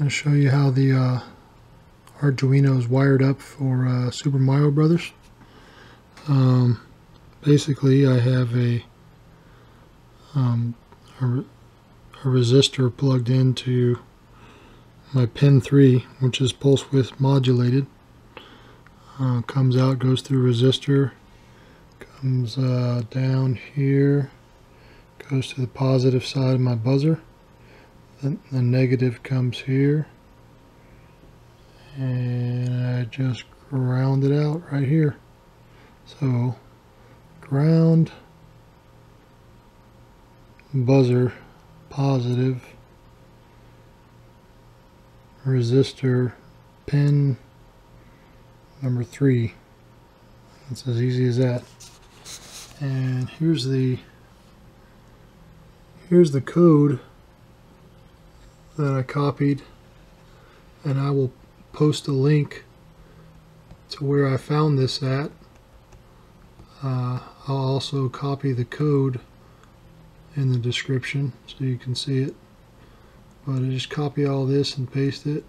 I'll show you how the uh, Arduino is wired up for uh, Super Mario Brothers. Um, basically, I have a, um, a, a resistor plugged into my pin 3, which is pulse width modulated. Uh, comes out, goes through resistor, comes uh, down here, goes to the positive side of my buzzer. Then the negative comes here. And I just ground it out right here. So ground, buzzer, positive, resistor, pin number three. It's as easy as that. And here's the here's the code that I copied and I will post a link to where I found this at. Uh, I'll also copy the code in the description so you can see it. But I just copy all this and paste it.